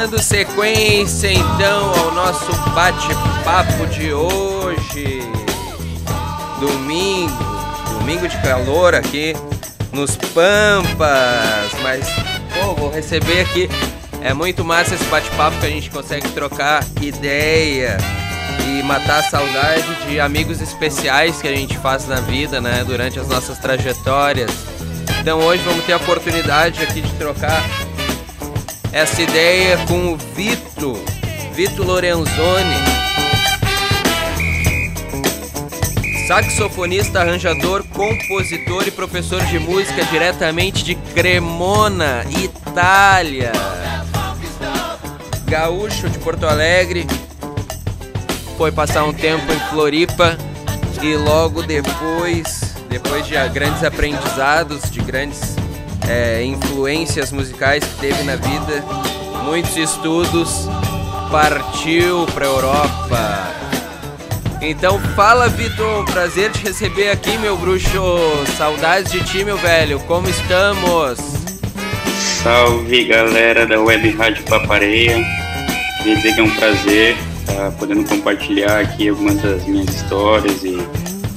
Dando sequência então ao nosso bate-papo de hoje. Domingo, domingo de calor aqui nos Pampas. Mas, pô, vou receber aqui. É muito massa esse bate-papo que a gente consegue trocar ideia e matar a saudade de amigos especiais que a gente faz na vida, né, durante as nossas trajetórias. Então hoje vamos ter a oportunidade aqui de trocar essa ideia com o Vito, Vito Lorenzoni. Saxofonista, arranjador, compositor e professor de música diretamente de Cremona, Itália. Gaúcho de Porto Alegre. Foi passar um tempo em Floripa e logo depois, depois de grandes aprendizados, de grandes é, influências musicais que teve na vida, muitos estudos, partiu para Europa. Então fala, Vitor, prazer te receber aqui, meu bruxo. Saudades de ti, meu velho. Como estamos? Salve, galera da Web Rádio Papareia. Dizer que é um prazer estar podendo compartilhar aqui algumas das minhas histórias e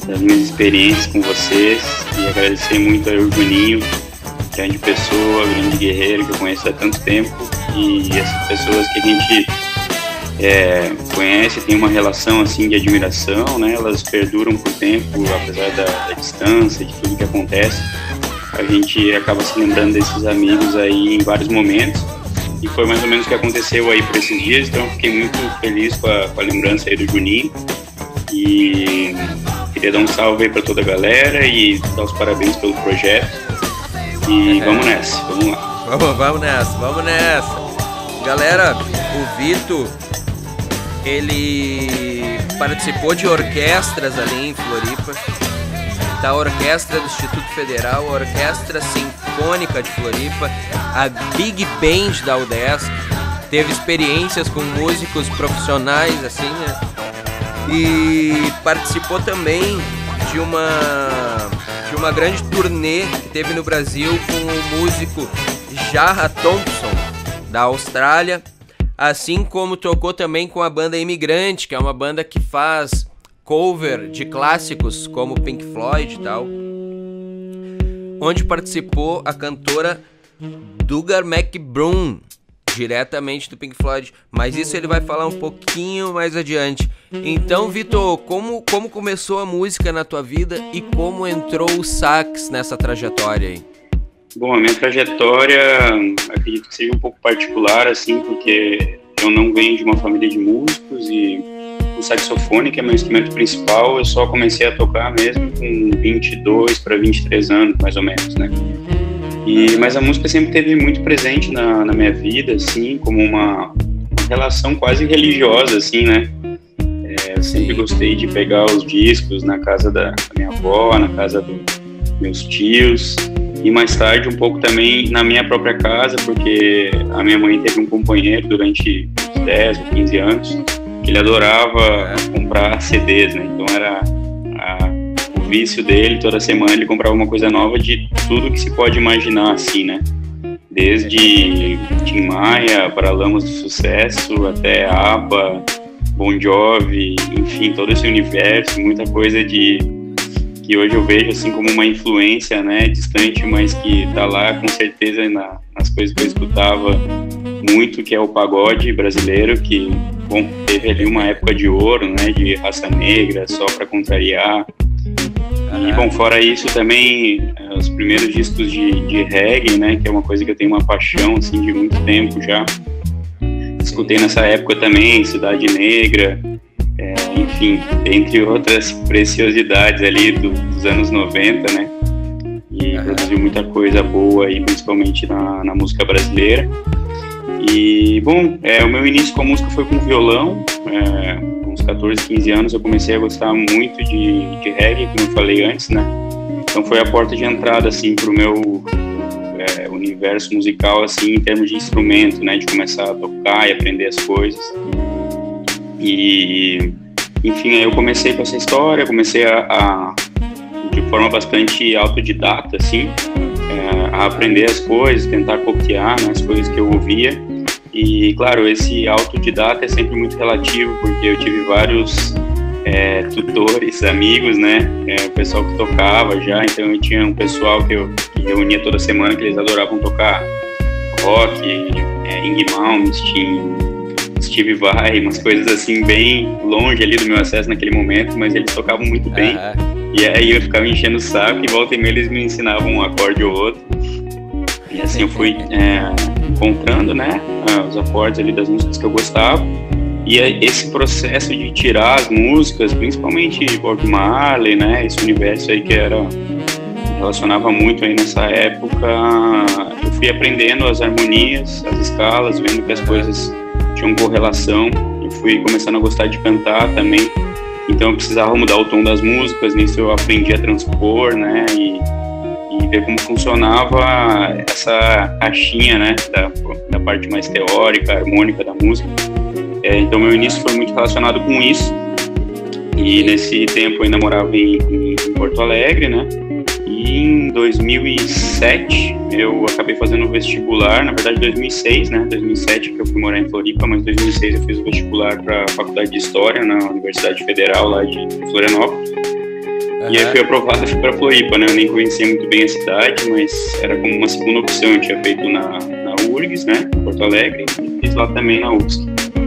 das minhas experiências com vocês e agradecer muito ao Juninho grande pessoa, grande guerreiro que eu conheço há tanto tempo e essas pessoas que a gente é, conhece, tem uma relação assim de admiração, né? Elas perduram por tempo, apesar da, da, distância, de tudo que acontece. A gente acaba se lembrando desses amigos aí em vários momentos e foi mais ou menos o que aconteceu aí por esses dias. Então fiquei muito feliz com a, com a lembrança aí do Juninho e queria dar um salve aí para toda a galera e dar os parabéns pelo projeto. E vamos nessa, vamos lá. Vamos, vamos nessa, vamos nessa. Galera, o Vitor, ele participou de orquestras ali em Floripa. Da tá orquestra do Instituto Federal, a Orquestra Sinfônica de Floripa, a Big Band da UDESC. Teve experiências com músicos profissionais, assim, né? E participou também de uma uma grande turnê que teve no Brasil com o músico Jarra Thompson, da Austrália, assim como tocou também com a banda Imigrante, que é uma banda que faz cover de clássicos como Pink Floyd e tal, onde participou a cantora Dugar McBroom, diretamente do Pink Floyd, mas isso ele vai falar um pouquinho mais adiante. Então, Vitor, como, como começou a música na tua vida e como entrou o sax nessa trajetória aí? Bom, a minha trajetória acredito que seja um pouco particular, assim, porque eu não venho de uma família de músicos e o saxofone, que é meu instrumento principal, eu só comecei a tocar mesmo com 22 para 23 anos, mais ou menos, né? E, mas a música sempre teve muito presente na, na minha vida, assim, como uma relação quase religiosa, assim, né? É, sempre gostei de pegar os discos na casa da, da minha avó, na casa dos meus tios, e mais tarde um pouco também na minha própria casa, porque a minha mãe teve um companheiro durante 10 ou 15 anos que ele adorava comprar CDs, né? Então era vício dele, toda semana ele comprava uma coisa nova de tudo que se pode imaginar, assim, né? Desde Tim Maia, para Lamas do Sucesso, até ABBA, Bon Jovi, enfim, todo esse universo, muita coisa de que hoje eu vejo assim como uma influência, né, distante, mas que tá lá com certeza na, nas coisas que eu escutava muito, que é o pagode brasileiro, que, bom, teve ali uma época de ouro, né, de raça negra, só para contrariar, e bom, fora isso também eh, os primeiros discos de, de reggae, né, que é uma coisa que eu tenho uma paixão assim de muito tempo já. Escutei nessa época também Cidade Negra, é, enfim, entre outras preciosidades ali do, dos anos 90, né? E produziu muita coisa boa aí, principalmente na, na música brasileira. E, bom, é, o meu início com a música foi com violão. É, uns 14, 15 anos eu comecei a gostar muito de, de reggae, como eu falei antes, né? Então foi a porta de entrada, assim, para o meu é, universo musical, assim, em termos de instrumento, né? De começar a tocar e aprender as coisas. E, enfim, aí eu comecei com essa história, comecei a, a de forma bastante autodidata, assim, é, a aprender as coisas, tentar copiar né, as coisas que eu ouvia. E, claro, esse autodidata é sempre muito relativo, porque eu tive vários é, tutores, amigos, né? É, o pessoal que tocava já, então eu tinha um pessoal que eu que reunia toda semana que eles adoravam tocar rock, é, Ing Malmsteen, Steve Vai, umas coisas assim bem longe ali do meu acesso naquele momento, mas eles tocavam muito bem. Uhum. E aí eu ficava enchendo o saco e volta e meia eles me ensinavam um acorde ou outro. E assim eu fui é, encontrando, né, os acordes ali das músicas que eu gostava. E esse processo de tirar as músicas, principalmente Bob Marley, né, esse universo aí que era relacionava muito aí nessa época, eu fui aprendendo as harmonias, as escalas, vendo que as coisas tinham correlação e fui começando a gostar de cantar também. Então eu precisava mudar o tom das músicas, nisso eu aprendi a transpor, né, e ver como funcionava essa caixinha, né, da, da parte mais teórica, harmônica da música. É, então meu início foi muito relacionado com isso. E nesse tempo eu ainda morava em, em, Porto Alegre, né, e em 2007 eu acabei fazendo o vestibular, na verdade 2006, né? 2007 que eu fui morar em Floripa, mas 2006 eu fiz o vestibular para a Faculdade de História na Universidade Federal lá de Florianópolis. E aí fui aprovado, fui para Floripa, né? Eu nem conhecia muito bem a cidade, mas era como uma segunda opção. Eu tinha feito na, na URGS, né? Porto Alegre, e fiz lá também na UFSC.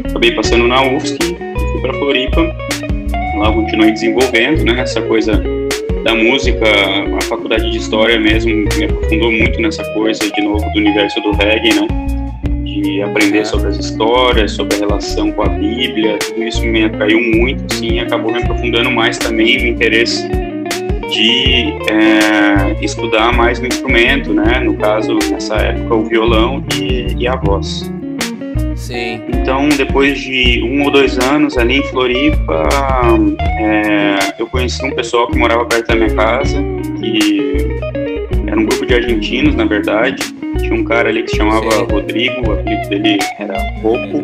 Acabei passando na UFSC, fui para Floripa. Lá continuei desenvolvendo, né? Essa coisa da música, a faculdade de história mesmo me aprofundou muito nessa coisa de novo do universo do reggae, né? De aprender é. sobre as histórias, sobre a relação com a Bíblia, tudo isso me atraiu muito, assim, e acabou me aprofundando mais também o interesse de é, estudar mais no instrumento, né? No caso, nessa época, o violão e, e a voz. Sim. Então, depois de um ou dois anos ali em Floripa, é, eu conheci um pessoal que morava perto da minha casa, que era um grupo de argentinos, na verdade. Tinha um cara ali que se chamava Sim. Rodrigo, o apelido dele era Poco.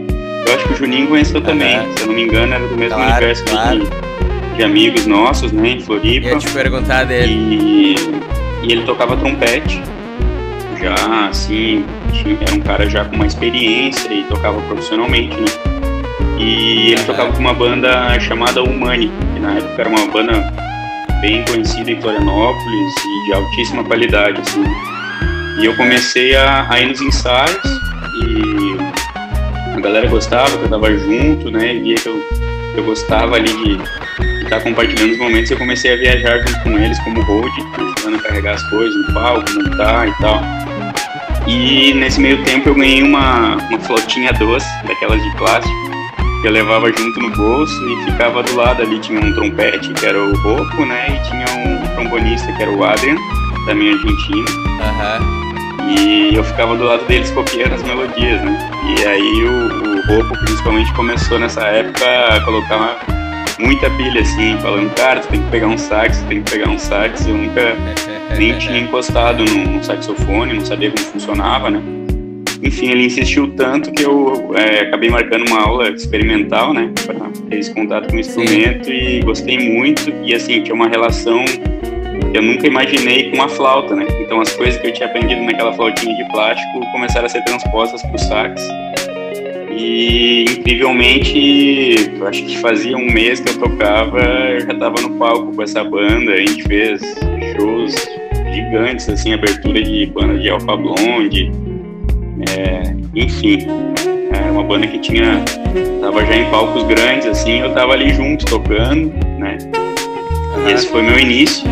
Eu acho que o Juninho conheceu também, se eu não me engano, era do mesmo claro, universo claro. de, amigos nossos, né, em Floripa. Eu ia te perguntar dele. E, e ele tocava trompete já, assim, tinha, era um cara já com uma experiência e tocava profissionalmente, né? E ele tocava com uma banda chamada Humani, que na época era uma banda bem conhecida em Florianópolis e de altíssima qualidade, assim. E eu comecei a, a ir nos ensaios e a galera gostava, que eu tava junto, né? E via que eu, que eu gostava ali de tá compartilhando os momentos. Eu comecei a viajar junto com eles como road, ajudando a carregar as coisas no palco, montar e tal. E nesse meio tempo eu ganhei uma, uma flotinha doce, daquelas de plástico, que eu levava junto no bolso e ficava do lado ali. Tinha um trompete, que era o Rocco, né? E tinha um trombonista, que era o Adrian, também argentino. Uhum. E eu ficava do lado deles copiando as melodias, né? E aí o, o Rocco, principalmente, começou nessa época a colocar uma, muita pilha, assim, falando, cara, tu tem que pegar um sax, tu tem que pegar um sax. Eu nunca nem tinha encostado no, saxofone, não sabia como funcionava, né? Enfim, ele insistiu tanto que eu é, acabei marcando uma aula experimental, né, para ter esse contato com o instrumento Sim. e gostei muito. E assim, tinha uma relação que eu nunca imaginei com a flauta, né? Então as coisas que eu tinha aprendido naquela flautinha de plástico começaram a ser transpostas para o sax. E incrivelmente, eu acho que fazia um mês que eu tocava, eu já estava no palco com essa banda, a gente fez shows gigantes, assim, abertura de banda de Alpha Blonde, é, enfim, é uma banda que tinha, tava já em palcos grandes, assim, eu tava ali junto, tocando, né, e esse foi meu início,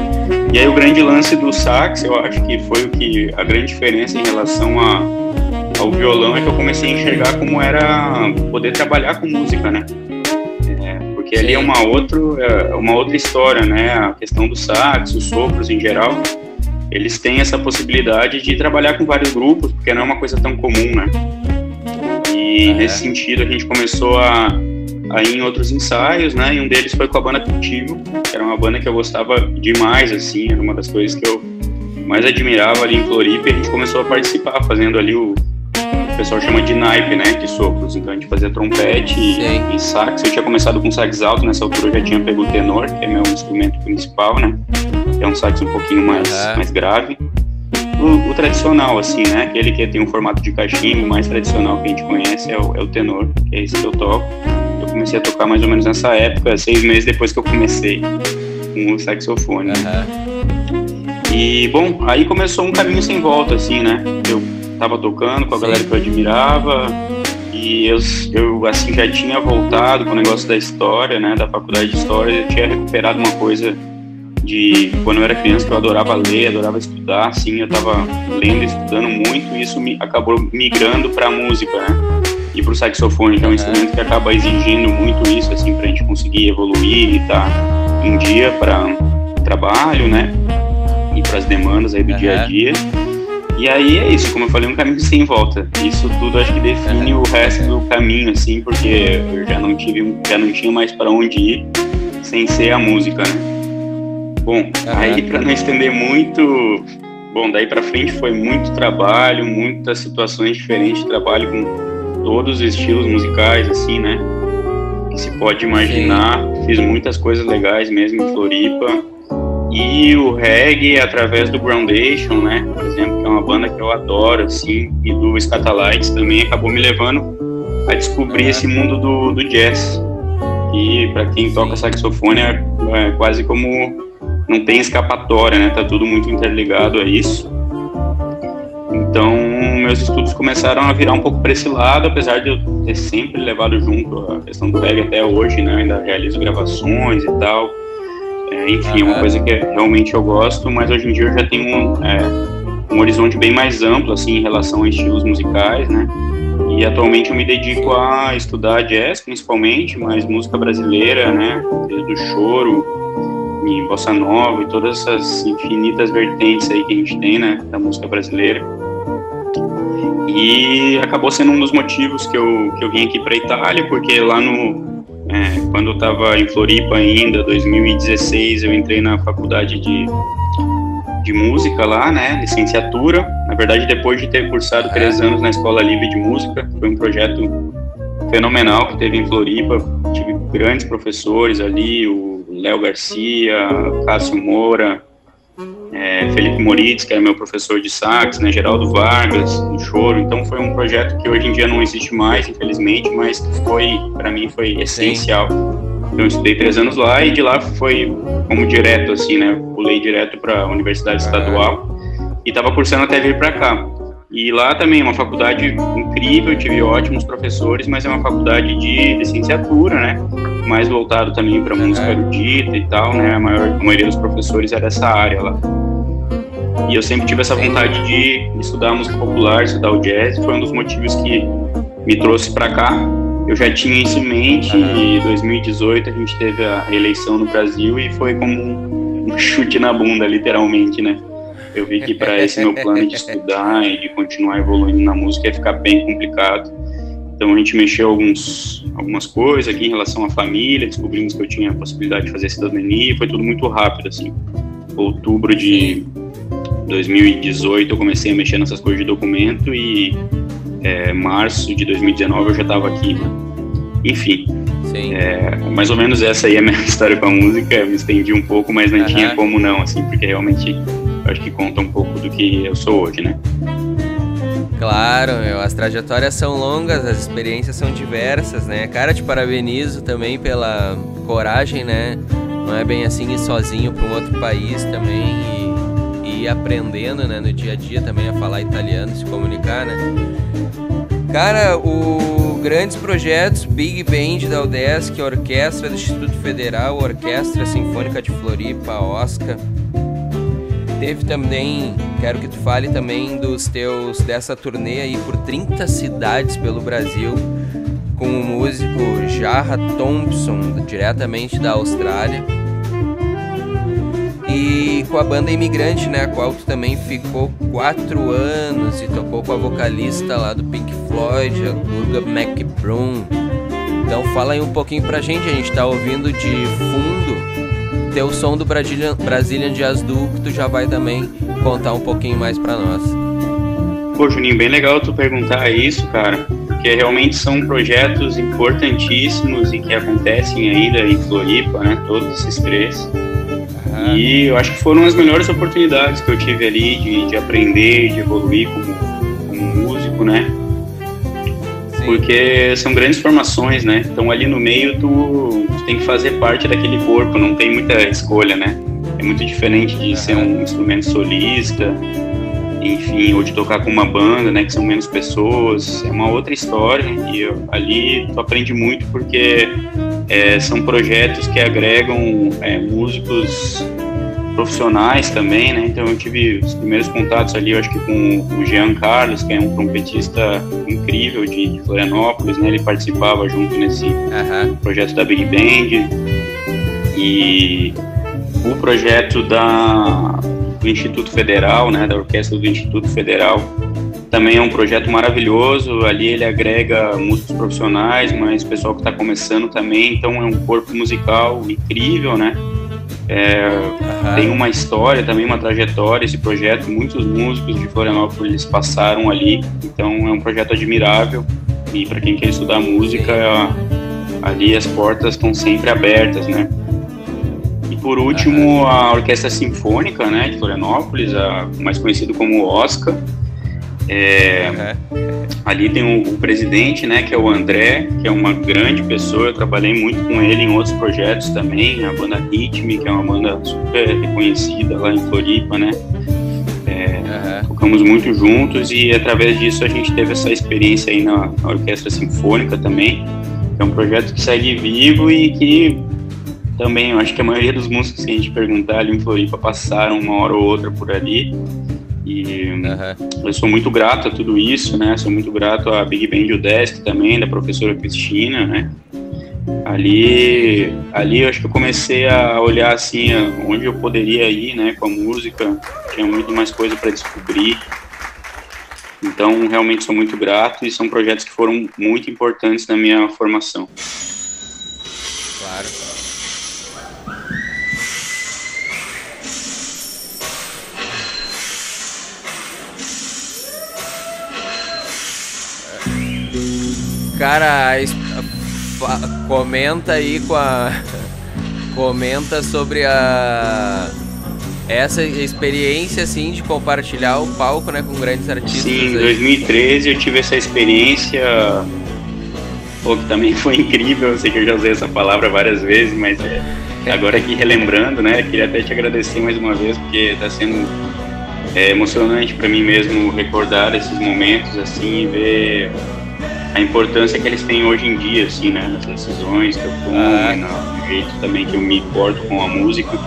e aí o grande lance do sax, eu acho que foi o que, a grande diferença em relação a, ao violão é que eu comecei a enxergar como era poder trabalhar com música, né, é, porque ali é uma, outro, é uma outra história, né? A questão do sax, os sopros em geral eles têm essa possibilidade de trabalhar com vários grupos, porque não é uma coisa tão comum, né? E é. nesse sentido a gente começou a, a ir em outros ensaios, né? E um deles foi com a banda Cultivo, que era uma banda que eu gostava demais, assim, era uma das coisas que eu mais admirava ali em Floripa, e a gente começou a participar, fazendo ali o, o pessoal chama de naipe, né, de sopros. Então a gente fazia trompete e, e, sax. Eu tinha começado com sax alto, nessa altura eu já tinha pego o tenor, que é meu instrumento principal, né? é um sax um pouquinho mais, uhum. mais grave. o, o, tradicional, assim, né? Aquele que tem um formato de cachimbo, mais tradicional que a gente conhece é o, é o tenor, que é esse que eu toco. Eu comecei a tocar mais ou menos nessa época, seis meses depois que eu comecei com o saxofone. Uhum. E, bom, aí começou um caminho sem volta, assim, né? Eu tava tocando com a galera que eu admirava, e eu, eu, assim, já tinha voltado com o negócio da história, né? Da faculdade de história, eu tinha recuperado uma coisa de quando eu era criança que eu adorava ler, adorava estudar, assim, eu estava lendo, estudando muito, e isso me acabou migrando para a música, né? E para o saxofone, que é um instrumento que acaba exigindo muito isso, assim, para a gente conseguir evoluir e estar tá em dia para trabalho, né? E para as demandas aí do uhum. dia a dia. E aí é isso, como eu falei, um caminho sem volta. Isso tudo acho que define o resto do caminho, assim, porque eu já não tive, já não tinha mais para onde ir sem ser a música, né? Bom, uhum. aí para não estender muito, bom, daí para frente foi muito trabalho, muitas situações diferentes, trabalho com todos os estilos musicais, assim, né? Que se pode imaginar. Fiz muitas coisas legais mesmo em Floripa. E o reggae através do Groundation, né? Por exemplo, que é uma banda que eu adoro, assim, e do Scatalites também acabou me levando a descobrir uhum. esse mundo do, do jazz. E para quem toca saxofone é, é quase como não tem escapatória, né? Tá tudo muito interligado a isso. Então, meus estudos começaram a virar um pouco para esse lado, apesar de eu ter sempre levado junto a questão do reggae até hoje, né? Ainda realizo gravações e tal. É, enfim, uhum. uma coisa que realmente eu gosto, mas hoje em dia eu já tenho um, é, um horizonte bem mais amplo, assim, em relação a estilos musicais, né? E atualmente eu me dedico a estudar jazz, principalmente, mas música brasileira, né? Desde o choro, e bossa nova e todas essas infinitas vertentes aí que a gente tem, né, da música brasileira. E acabou sendo um dos motivos que eu, que eu vim aqui para Itália, porque lá no é, quando eu estava em Floripa ainda, 2016, eu entrei na faculdade de, de música lá, né, licenciatura. Na verdade, depois de ter cursado três anos na Escola Livre de Música, foi um projeto fenomenal que teve em Floripa. Tive grandes professores ali, o Léo Garcia, Cássio Moura, é, Felipe Moritz, que era meu professor de sax, né, Geraldo Vargas, no choro. Então foi um projeto que hoje em dia não existe mais, infelizmente, mas que foi, para mim, foi essencial. Então eu estudei três anos lá e de lá foi como direto, assim, né, pulei direto para a Universidade Estadual e estava cursando até vir para cá. E lá também é uma faculdade incrível, tive ótimos professores, mas é uma faculdade de licenciatura, né? Mais voltado também para música erudita e tal, né? A, maior, a maioria dos professores é dessa área lá. E eu sempre tive essa vontade de estudar música popular, estudar o jazz, foi um dos motivos que me trouxe para cá. Eu já tinha isso em mente e em 2018 a gente teve a eleição no Brasil e foi como um chute na bunda, literalmente, né? Eu vi que para esse meu plano de estudar e de continuar evoluindo na música ia ficar bem complicado. Então a gente mexeu alguns, algumas coisas aqui em relação à família, descobrimos que eu tinha a possibilidade de fazer cidadania, foi tudo muito rápido, assim. Outubro de 2018 eu comecei a mexer nessas coisas de documento e é, março de 2019 eu já estava aqui. Enfim, é, mais ou menos essa aí é a minha história com a música. Eu me estendi um pouco, mas não uhum. tinha como não, assim, porque realmente acho que conta um pouco do que eu sou hoje, né? Claro, meu, as trajetórias são longas, as experiências são diversas, né? Cara, te parabenizo também pela coragem, né? Não é bem assim ir sozinho para um outro país também ir aprendendo, né, no dia a dia também a falar italiano, se comunicar, né? Cara, o grandes projetos, Big Band da UDESC, Orquestra do Instituto Federal, Orquestra Sinfônica de Floripa, a OSCA, Teve também, quero que tu fale também dos teus dessa turnê aí por 30 cidades pelo Brasil com o músico Jarra Thompson, diretamente da Austrália. E com a banda Imigrante, né, a qual tu também ficou quatro anos e tocou com a vocalista lá do Pink Floyd, a Durga McBroom. Então fala aí um pouquinho pra gente, a gente tá ouvindo de fundo ter o som do Brazilian, Brazilian Jazz Duo, que tu já vai também contar um pouquinho mais para nós. Pô, Juninho, bem legal tu perguntar isso, cara, porque realmente são projetos importantíssimos e que acontecem ainda em Floripa, né? Todos esses três. Uhum. E eu acho que foram as melhores oportunidades que eu tive ali de, de aprender, de evoluir como, como músico, né? Sim. Porque são grandes formações, né? Então ali no meio tu, tu, tem que fazer parte daquele corpo, não tem muita escolha, né? É muito diferente de uhum. ser um instrumento solista, enfim, ou de tocar com uma banda, né, que são menos pessoas, é uma outra história e eu, ali tu aprende muito porque é, são projetos que agregam é, músicos profissionais também, né? Então eu tive os primeiros contatos ali, eu acho que com o Jean Carlos, que é um trompetista incrível de, Florianópolis, né? Ele participava junto nesse projeto da Big Band e o projeto da do Instituto Federal, né? Da orquestra do Instituto Federal também é um projeto maravilhoso. Ali ele agrega músicos profissionais, mas pessoal que está começando também. Então é um corpo musical incrível, né? É, uhum. Tem uma história também, uma trajetória esse projeto. Muitos músicos de Florianópolis passaram ali. Então é um projeto admirável. E para quem quer estudar música, ali as portas estão sempre abertas, né? E por último, a Orquestra Sinfônica, né, de Florianópolis, a, mais conhecido como OSCA é, uhum. Ali tem o, o, presidente, né, que é o André, que é uma grande pessoa. Eu trabalhei muito com ele em outros projetos também, a banda Ritme, que é uma banda super reconhecida lá em Floripa, né. É, uhum. Tocamos muito juntos e através disso a gente teve essa experiência aí na, na Orquestra Sinfônica também. É um projeto que segue vivo e que também eu acho que a maioria dos músicos que a gente perguntar ali em Floripa passaram uma hora ou outra por ali. E uhum. eu sou muito grato a tudo isso, né? Sou muito grato à Big Band Udesc também, da professora Cristina, né? Ali, ali eu acho que eu comecei a olhar assim onde eu poderia ir, né, com a música. Tinha muito mais coisa para descobrir. Então, realmente sou muito grato e são projetos que foram muito importantes na minha formação. Cara, comenta aí com a. Comenta sobre a. Essa experiência, assim, de compartilhar o palco, né, com grandes artistas. Sim, em 2013 eu tive essa experiência, pô, que também foi incrível, eu sei que eu já usei essa palavra várias vezes, mas é, agora aqui relembrando, né, queria até te agradecer mais uma vez, porque está sendo é, emocionante para mim mesmo recordar esses momentos, assim, e ver a importância que eles têm hoje em dia, assim, né, nas decisões que eu tomo, ah. no jeito também que eu me importo com a música.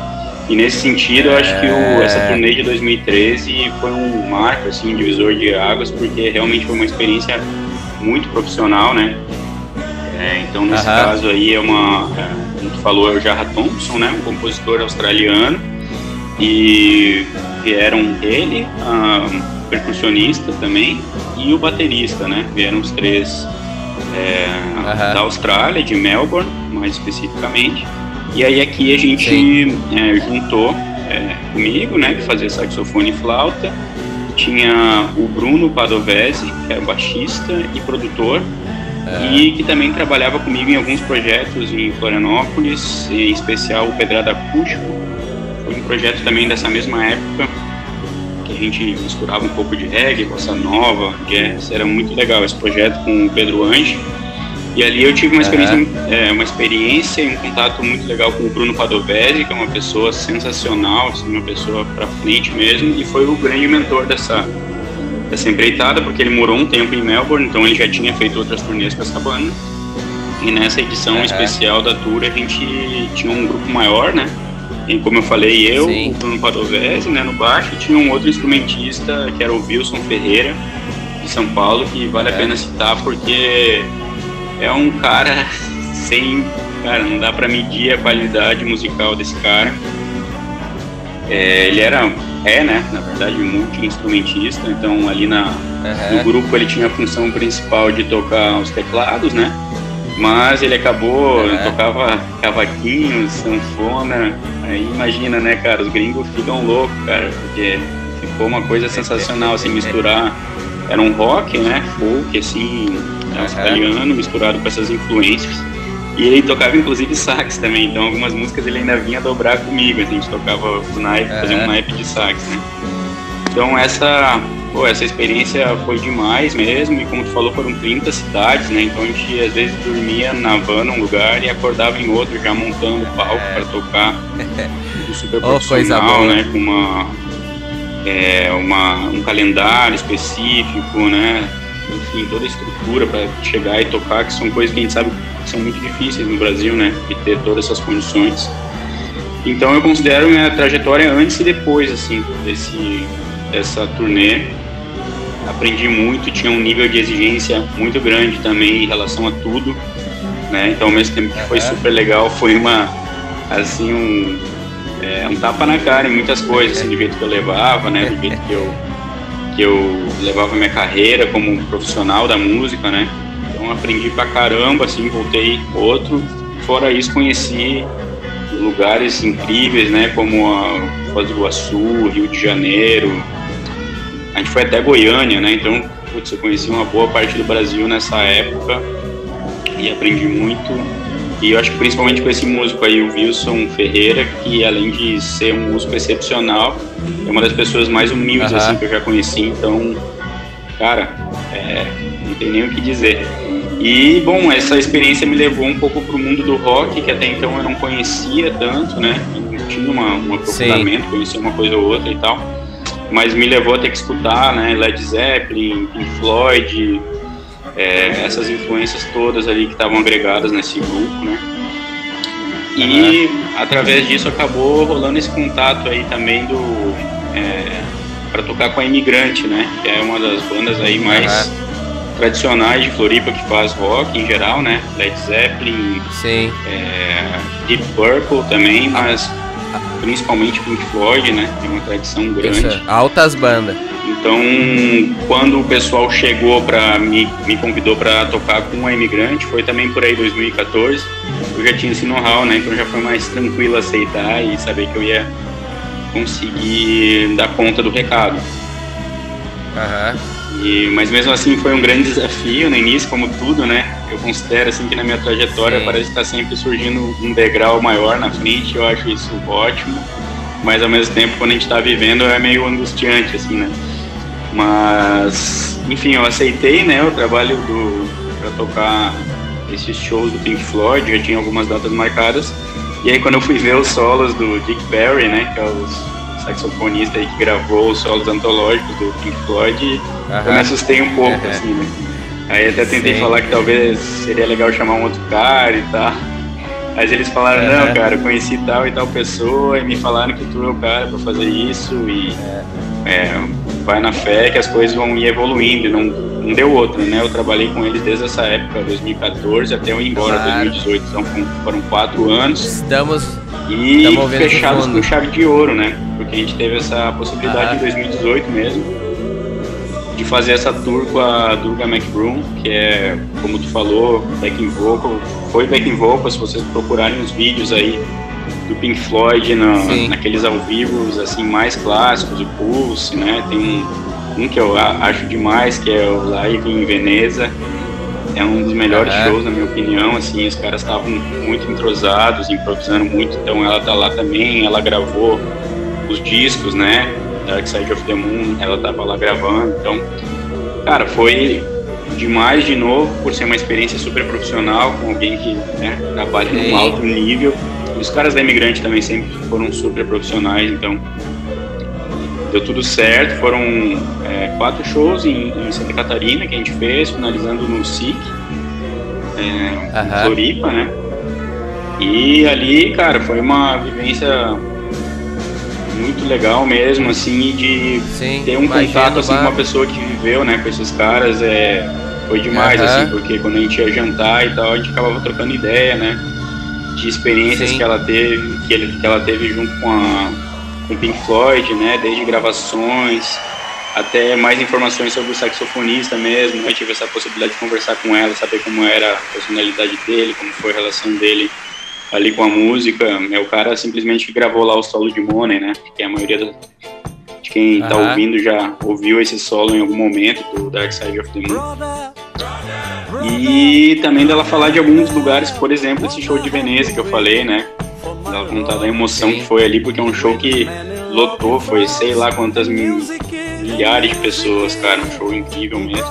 E nesse sentido, eu acho que o, essa é. turnê de 2013 foi um marco, assim, divisor de águas, porque realmente foi uma experiência muito profissional, né? É, então, nesse caso aí, é uma, é, como tu falou, é o Jarra Thompson, né, um compositor australiano, e vieram ele, a percussionista também, e o baterista, né? Vieram os três é, uhum. da Austrália, de Melbourne, mais especificamente. E aí aqui a gente é, juntou é, comigo, né? Que fazia saxofone e flauta. Tinha o Bruno Padovese, que é baixista e produtor. E que também trabalhava comigo em alguns projetos em Florianópolis, em especial o Pedrada Acústico. Foi um projeto também dessa mesma época, gente misturava um pouco de reggae, bossa nova, jazz. Era muito legal esse projeto com o Pedro Ange. E ali eu tive uma experiência, uhum. é, uma experiência e um contato muito legal com o Bruno Padovese, que é uma pessoa sensacional, assim, uma pessoa para frente mesmo, e foi o grande mentor dessa, dessa empreitada, porque ele morou um tempo em Melbourne, então ele já tinha feito outras turnês com essa banda. E nessa edição uhum. especial da tour a gente tinha um grupo maior, né? E como eu falei, eu, Sim. o Bruno Padovese, né, no baixo, e tinha um outro instrumentista, que era o Wilson Ferreira, de São Paulo, que vale é. a pena citar porque é um cara sem. Cara, não dá para medir a qualidade musical desse cara. É, ele era, é, né, na verdade, multi-instrumentista, então ali na, uhum. no grupo ele tinha a função principal de tocar os teclados, né? Mas ele acabou, é. tocava cavaquinho, sanfona. Aí imagina, né, cara, os gringos ficam loucos, cara, porque ficou uma coisa sensacional, assim, misturar. Era um rock, né, folk, assim, australiano, misturado com essas influências. E ele tocava inclusive sax também, então algumas músicas ele ainda vinha dobrar comigo, assim, a gente tocava o naipe, fazia um naipe de sax, né? Então essa, pô, essa experiência foi demais mesmo, e como tu falou, foram 30 cidades, né? Então a gente às vezes dormia na van num lugar e acordava em outro, já montando o palco para tocar. Tudo super oh, profissional, né? Com uma, é, uma, um calendário específico, né? Enfim, toda a estrutura para chegar e tocar, que são coisas que a gente sabe que são muito difíceis no Brasil, né? De ter todas essas condições. Então eu considero minha trajetória antes e depois, assim, desse, dessa turnê. Aprendi muito, tinha um nível de exigência muito grande também em relação a tudo, né? Então ao mesmo tempo que foi super legal, foi uma, assim, um, é, um tapa na cara em muitas coisas, assim, do jeito que eu levava, né? Do jeito que eu, que eu levava minha carreira como profissional da música, né? Então aprendi pra caramba, assim, voltei outro. Fora isso, conheci lugares incríveis, né? Como a Foz do Iguaçu, Rio de Janeiro. A gente foi até Goiânia, né? Então, putz, eu conheci uma boa parte do Brasil nessa época e aprendi muito. E eu acho que principalmente com esse músico aí, o Wilson Ferreira, que além de ser um músico excepcional, é uma das pessoas mais humildes uhum. assim que eu já conheci. Então, cara, é, não tem nem o que dizer. E, bom, essa experiência me levou um pouco para o mundo do rock, que até então eu não conhecia tanto, né? Eu tinha uma, um aprofundamento, conhecia uma coisa ou outra e tal. Mas me levou a ter que escutar, né? Led Zeppelin, Pink Floyd, é, essas influências todas ali que estavam agregadas nesse grupo, né? E através disso acabou rolando esse contato aí também do é, para tocar com a Imigrante, né? Que é uma das bandas aí mais uhum tradicionais de Floripa que faz rock em geral, né? Led Zeppelin, Sim. É, Deep Purple também, mas principalmente Pink Floyd, né? Tem uma tradição grande. Isso, altas bandas. Então, quando o pessoal chegou para me, me convidou para tocar com a Imigrante, foi também por aí 2014. Eu já tinha esse know-how, né? Então já foi mais tranquilo aceitar e saber que eu ia conseguir dar conta do recado. Aham. Uhum. E, mas mesmo assim foi um grande desafio no início, como tudo, né? Eu considero assim que na minha trajetória Sim. parece estar sempre surgindo um degrau maior na frente, eu acho isso ótimo. Mas ao mesmo tempo, quando a gente está vivendo, é meio angustiante, assim, né? Mas, enfim, eu aceitei, né, o trabalho do para tocar esses shows do Pink Floyd, já tinha algumas datas marcadas. E aí quando eu fui ver os solos do Dick Barry, né, que é os saxofonista aí que gravou os solos antológicos do Pink Floyd, eu me assustei um pouco, assim, né? Aí até tentei Sim. falar que talvez seria legal chamar um outro cara e tal. Mas eles falaram, não, cara, eu conheci tal e tal pessoa e me falaram que tu é o cara pra fazer isso e é, vai na fé que as coisas vão ir evoluindo, não, não deu outra, né? Eu trabalhei com eles desde essa época, 2014, até eu ir embora, claro. 2018, então foram quatro anos. Estamos e fechados com chave de ouro, né? Porque a gente teve essa possibilidade ah. em 2018 mesmo de fazer essa tour com a Durga McBroom, que é, como tu falou, backing vocal. Foi backing vocal, se vocês procurarem os vídeos aí do Pink Floyd na, naqueles ao vivo assim mais clássicos, o Pulse, né? Tem um, um que eu acho demais, que é o Live em Veneza é um dos melhores uhum. shows, na minha opinião. Assim, os caras estavam muito entrosados, improvisando muito. Então ela tá lá também, ela gravou os discos, né? Dark Side of the Moon, ela tava lá gravando. Então, cara, foi demais de novo, por ser uma experiência super profissional, com alguém que né, trabalha Sim. num alto nível. Os caras da Imigrante também sempre foram super profissionais, então deu tudo certo. Foram é, quatro shows em, em, Santa Catarina que a gente fez, finalizando no SIC, é, em Floripa, né? E ali, cara, foi uma vivência muito legal mesmo, assim, de Sim, ter um contato assim, com uma pessoa que viveu, né, com esses caras, é, foi demais, assim, porque quando a gente ia jantar e tal, a gente acabava trocando ideia, né, de experiências Sim. que ela teve, que, ele, que ela teve junto com a, com Pink Floyd, né, desde gravações até mais informações sobre o saxofonista mesmo, né, tive essa possibilidade de conversar com ela, saber como era a personalidade dele, como foi a relação dele ali com a música. O cara simplesmente gravou lá o solo de Money, né, que a maioria de quem está ouvindo já ouviu esse solo em algum momento do Dark Side of the Moon. E também dela falar de alguns lugares, por exemplo, esse show de Veneza que eu falei, né? Dela contar da emoção que foi ali, porque é um show que lotou, foi sei lá quantas milhares de pessoas, cara, um show incrível mesmo.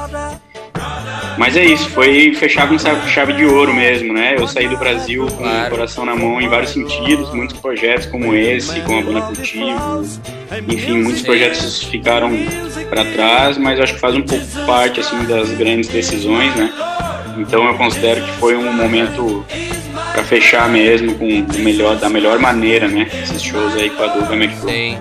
Mas é isso, foi fechar com chave de ouro mesmo, né? Eu saí do Brasil com claro. o coração na mão em vários sentidos, muitos projetos como esse, com a Banda Cultivo, enfim, muitos projetos ficaram para trás, mas acho que faz um pouco parte assim das grandes decisões, né? Então eu considero que foi um momento para fechar mesmo com o melhor da melhor maneira, né? Esses shows aí com a Duga McCrew.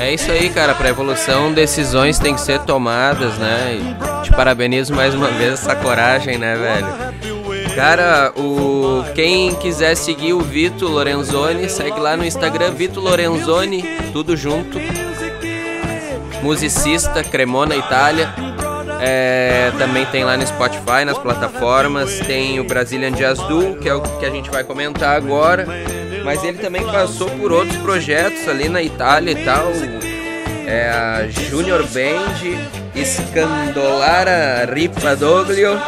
É isso aí, cara. Para evolução, decisões têm que ser tomadas, né? E te parabenizo mais uma vez essa coragem, né, velho? Cara, o quem quiser seguir o Vito Lorenzoni, segue lá no Instagram Vito Lorenzoni, tudo junto. Musicista, Cremona Itália. É, também tem lá no Spotify, nas plataformas. Tem o Brazilian Jazz Duo, que é o que a gente vai comentar agora mas ele também passou por outros projetos ali na Itália e tal. É a Junior Band, Scandolara Ripadoglio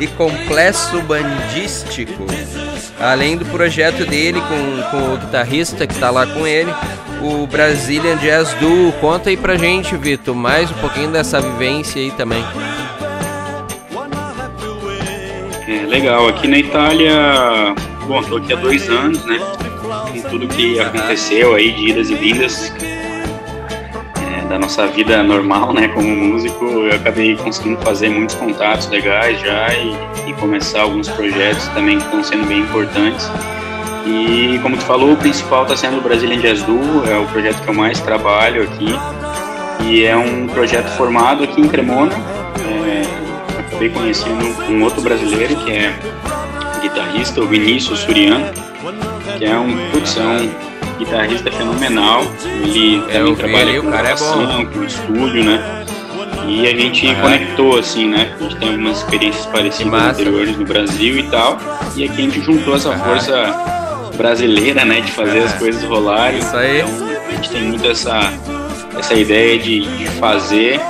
e Complexo Bandístico. Além do projeto dele com, com o guitarrista que está lá com ele, o Brazilian Jazz Duo. Conta aí pra gente, Vitor, mais um pouquinho dessa vivência aí também. É, legal, aqui na Itália, bom, tô aqui há dois anos, né? Com tudo que aconteceu aí de idas e vindas é, da nossa vida normal, né, como músico, eu acabei conseguindo fazer muitos contatos legais já e, e começar alguns projetos também que estão sendo bem importantes. E como tu falou, o principal está sendo o Brazilian Jazz Duo, é o projeto que eu mais trabalho aqui. E é um projeto formado aqui em Cremona. É, acabei conhecendo um outro brasileiro que é guitarrista, o Vinícius Suriano que é um, putz, é um guitarrista fenomenal. Ele é, também trabalha com gravação, é com estúdio, né? E a gente uhum. conectou, assim, né? A gente tem algumas experiências parecidas anteriores no Brasil e tal. E aqui a gente juntou essa força brasileira, né? De fazer as coisas rolarem. Isso aí. Então a gente tem muito essa, essa ideia de, de fazer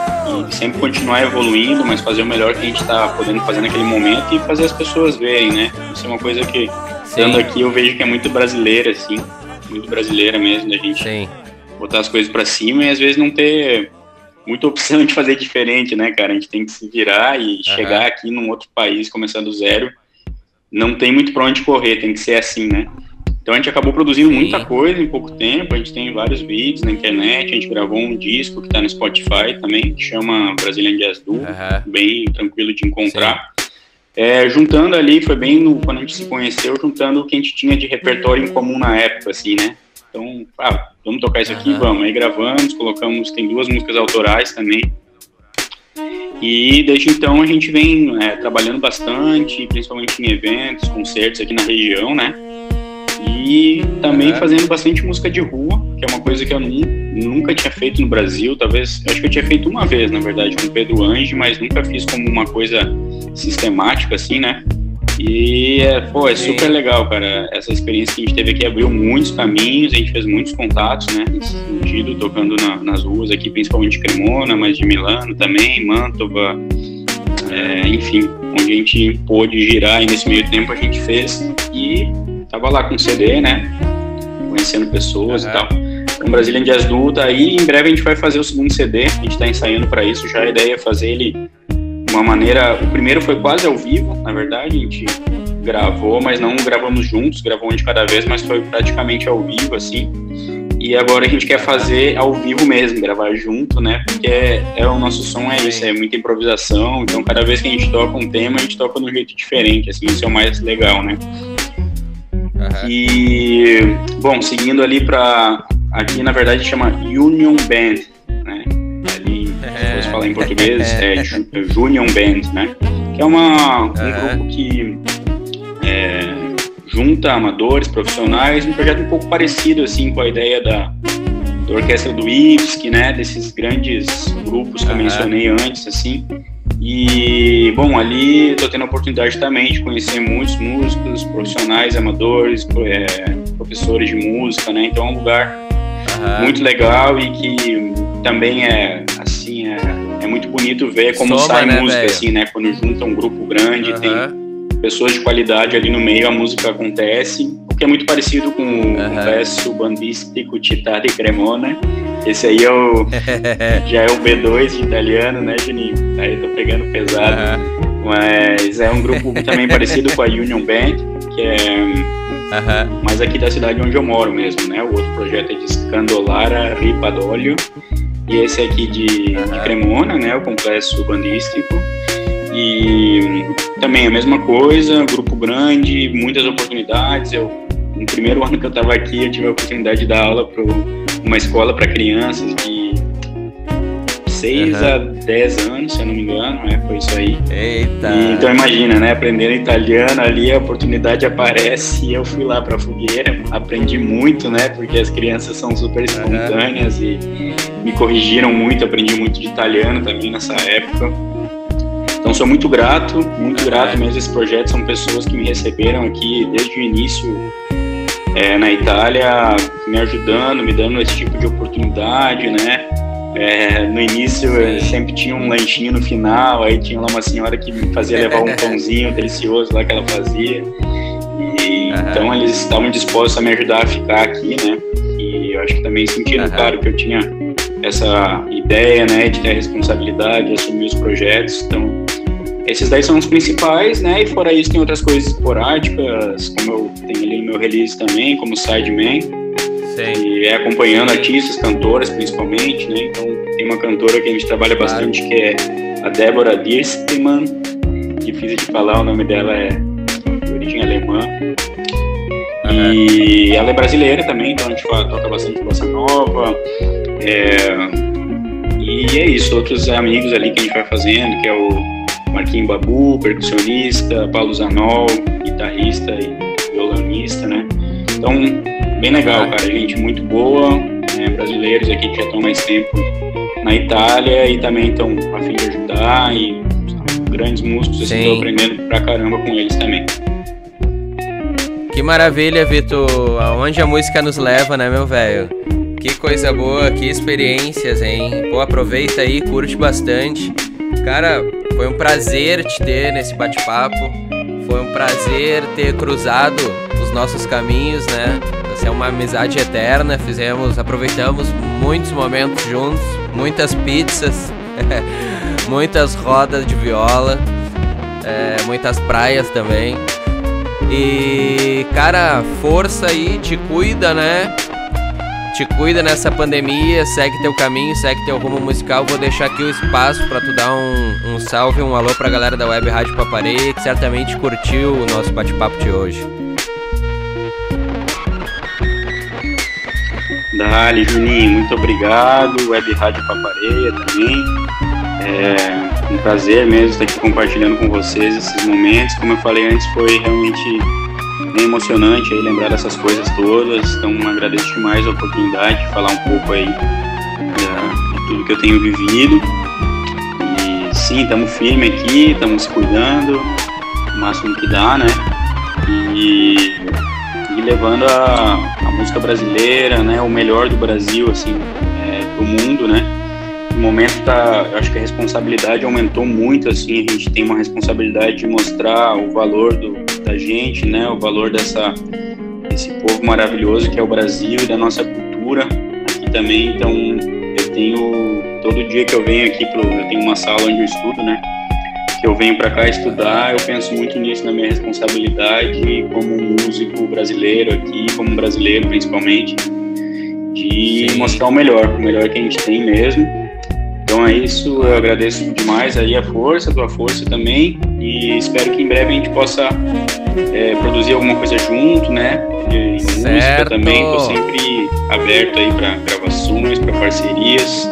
e sempre continuar evoluindo, mas fazer o melhor que a gente está podendo fazer naquele momento e fazer as pessoas verem, né? Isso é uma coisa que Estando aqui, eu vejo que é muito brasileira, assim, muito brasileira mesmo, da gente Sim. botar as coisas para cima e às vezes não ter muita opção de fazer diferente, né, cara? A gente tem que se virar e uhum. chegar aqui num outro país, começar do zero. Não tem muito pra onde correr, tem que ser assim, né? Então a gente acabou produzindo Sim. muita coisa em pouco tempo, a gente tem vários vídeos na internet, a gente gravou um disco que tá no Spotify também, que chama Brazilian Jazz Duo, uhum. bem tranquilo de encontrar. É, juntando ali, foi bem no, quando a gente se conheceu, juntando o que a gente tinha de repertório em comum na época, assim, né? Então, ah, vamos tocar isso aqui, uhum. vamos. Aí gravamos, colocamos, tem duas músicas autorais também. E desde então a gente vem é, trabalhando bastante, principalmente em eventos, concertos aqui na região, né? E também fazendo bastante música de rua, que é uma coisa que eu nunca tinha feito no Brasil. Talvez, acho que eu tinha feito uma vez, na verdade, com o Pedro Ange, mas nunca fiz como uma coisa sistemática, assim, né? E, é, pô, é super legal, cara. Essa experiência que a gente teve aqui abriu muitos caminhos, a gente fez muitos contatos, né? Nesse sentido, tocando na, nas ruas aqui, principalmente Cremona, mas de Milano também, Mantova, é, enfim, onde a gente pôde girar e nesse meio tempo a gente fez e tava lá com CD, né? Conhecendo pessoas uhum. e tal. Então, Brazilian Jazz Duo aí. Em breve a gente vai fazer o segundo CD. A gente tá ensaiando para isso. Já a ideia é fazer ele de uma maneira. O primeiro foi quase ao vivo, na verdade. A gente gravou, mas não gravamos juntos. Gravou um de cada vez, mas foi praticamente ao vivo, assim. E agora a gente quer fazer ao vivo mesmo, gravar junto, né? Porque é, é, o nosso som é isso, é muita improvisação. Então, cada vez que a gente toca um tema, a gente toca de um jeito diferente, assim, isso é o mais legal, né? Uhum. E, bom, seguindo ali para. Aqui na verdade chama Union Band, né? Ali, se fosse falar em português, é Union Band, né? Que é uma, um uhum. grupo que é, junta amadores, profissionais, um projeto um pouco parecido assim com a ideia da, da orquestra do IFSC, né? Desses grandes grupos que uhum. eu mencionei antes, assim. E, bom, ali estou tendo a oportunidade também de conhecer muitos músicos, profissionais, amadores, é, professores de música, né? Então é um lugar uhum. muito legal e que também é, assim, é, é muito bonito ver como Soma, sai né, música, véio? assim, né? Quando junta um grupo grande, tem pessoas de qualidade ali no meio, a música acontece. Que é muito parecido com o verso bandístico di Cremona. Esse aí é o, já é o B2 de italiano, né, Juninho? Aí eu tô pegando pesado. Mas é um grupo também parecido com a Union Band, que é Uhum. Mas aqui da cidade onde eu moro mesmo, né? O outro projeto é de Scandolara Ripadolio e esse aqui de, uhum. de Cremona, né? O complexo bandístico. E também a mesma coisa, grupo grande, muitas oportunidades. Eu, no primeiro ano que eu estava aqui, eu tive a oportunidade de dar aula para uma escola para crianças de 6 uhum. a 10 anos, se eu não me engano, né? Foi isso aí. Eita! E, então imagina, né? Aprendendo italiano ali, a oportunidade aparece e eu fui lá pra fogueira, aprendi muito, né? Porque as crianças são super espontâneas uhum. e me corrigiram muito, aprendi muito de italiano também nessa época. Então sou muito grato, muito grato mesmo esse projeto. São pessoas que me receberam aqui desde o início é, na Itália, me ajudando, me dando esse tipo de oportunidade, né? É, no início sempre tinha um lanchinho no final, aí tinha lá uma senhora que me fazia levar um pãozinho delicioso lá que ela fazia. E, uhum. Então eles estavam dispostos a me ajudar a ficar aqui, né? E eu acho que também sentiram, uhum. claro, que eu tinha essa ideia, né, de ter a responsabilidade, de assumir os projetos. Então, esses daí são os principais, né? E fora isso tem outras coisas esporádicas, como eu release também, como Sideman e é acompanhando artistas, cantoras principalmente, né? Então tem uma cantora que a gente trabalha bastante que é a Débora Dirstemann, difícil de falar, o nome dela é de origem alemã. Uhum. E ela é brasileira também, então a gente toca bastante bossa nova. É, e é isso, outros amigos ali que a gente vai fazendo, que é o Marquinhos Babu, percussionista, Paulo Zanol, guitarrista e? Então, bem legal, cara. Gente muito boa, né, brasileiros aqui que já estão mais tempo na Itália e também estão a fim de ajudar e grandes músicos, assim, estou aprendendo pra caramba com eles também. Que maravilha, Vitor. Aonde a música nos leva, né, meu velho? Que coisa boa, que experiências, hein? Pô, aproveita aí, curte bastante. Cara, foi um prazer te ter nesse bate-papo. Foi um prazer ter cruzado os nossos caminhos, né? Essa é uma amizade eterna. Fizemos, aproveitamos muitos momentos juntos, muitas pizzas, muitas rodas de viola, é, muitas praias também. E cara, força aí, te cuida, né? Te cuida nessa pandemia, segue teu caminho, segue teu rumo musical. Vou deixar aqui o espaço para tu dar um, um salve, um alô pra galera da Web Rádio Papareia que certamente curtiu o nosso bate-papo de hoje. Dali, Juninho, muito obrigado. Web Rádio Papareia também. É um prazer mesmo estar aqui compartilhando com vocês esses momentos. Como eu falei antes, foi realmente bem emocionante aí lembrar dessas coisas todas. Então, agradeço demais a oportunidade de falar um pouco aí de, de tudo que eu tenho vivido. E sim, estamos firmes aqui, estamos cuidando o máximo que dá, né? E e levando a, a música brasileira, né, o melhor do Brasil, assim, é, do mundo, né. No momento tá, eu acho que a responsabilidade aumentou muito, assim, a gente tem uma responsabilidade de mostrar o valor do, da gente, né, o valor dessa desse povo maravilhoso que é o Brasil e da nossa cultura aqui também. Então, eu tenho todo dia que eu venho aqui pro, eu tenho uma sala onde eu estudo, né que eu venho para cá estudar, eu penso muito nisso na minha responsabilidade como músico brasileiro aqui, como brasileiro principalmente, de Sim. mostrar o melhor, o melhor que a gente tem mesmo. Então é isso, eu agradeço demais aí a força, a tua força também, e espero que em breve a gente possa é, produzir alguma coisa junto, né? De música também, tô sempre aberto aí para gravações, para parcerias.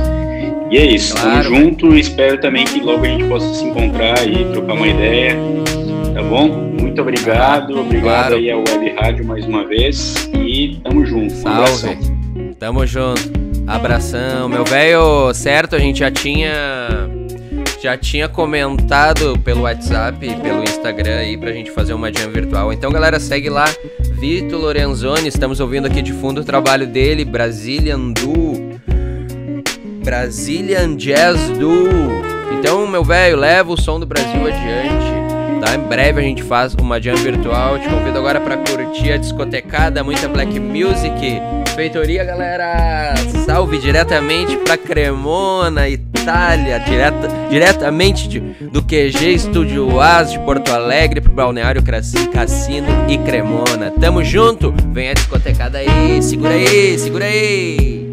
E é isso, claro, tamo junto e espero também que logo a gente possa se encontrar e trocar uma ideia, tá bom? Muito obrigado, obrigado claro. aí ao Web Rádio mais uma vez e tamo junto. Salve. Um tamo junto. Abração, meu velho, certo? A gente já tinha já tinha comentado pelo WhatsApp, pelo Instagram aí pra gente fazer uma jam virtual. Então, galera, segue lá, Vitor Lorenzoni, estamos ouvindo aqui de fundo o trabalho dele, Brazilian Duo Brazilian Jazz Duo. Então, meu velho, leva o som do Brasil adiante. Tá? Em breve a gente faz uma jam virtual. Te convido agora para curtir a discotecada, muita black music. Feitoria, galera! Salve diretamente pra Cremona, Itália, direta, diretamente de, do QG Estúdio As de Porto Alegre pro Balneário Cassino e Cremona. Tamo junto! Vem a discotecada aí, segura aí, segura aí!